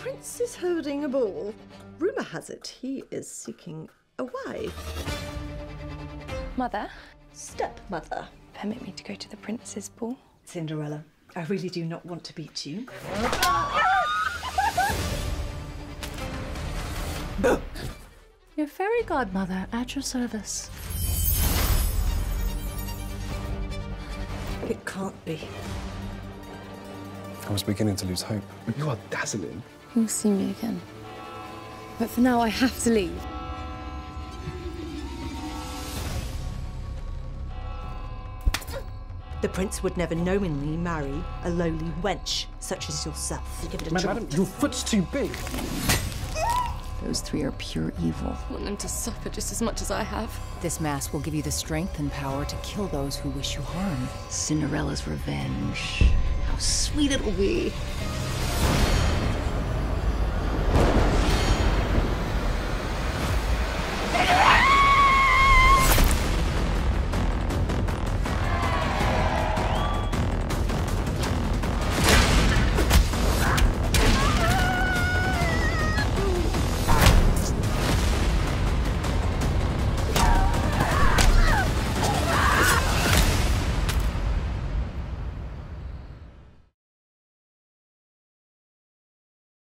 prince is holding a ball. Rumour has it he is seeking a wife. Mother, Stepmother. permit me to go to the prince's ball. Cinderella, I really do not want to beat you. Your fairy godmother at your service. It can't be. I was beginning to lose hope. You are dazzling. You'll see me again. But for now, I have to leave. The prince would never knowingly marry a lowly wench such as yourself. Give it a Madam, try. your foot's too big. Those three are pure evil. I want them to suffer just as much as I have. This mask will give you the strength and power to kill those who wish you harm. Cinderella's revenge. How sweet it'll be.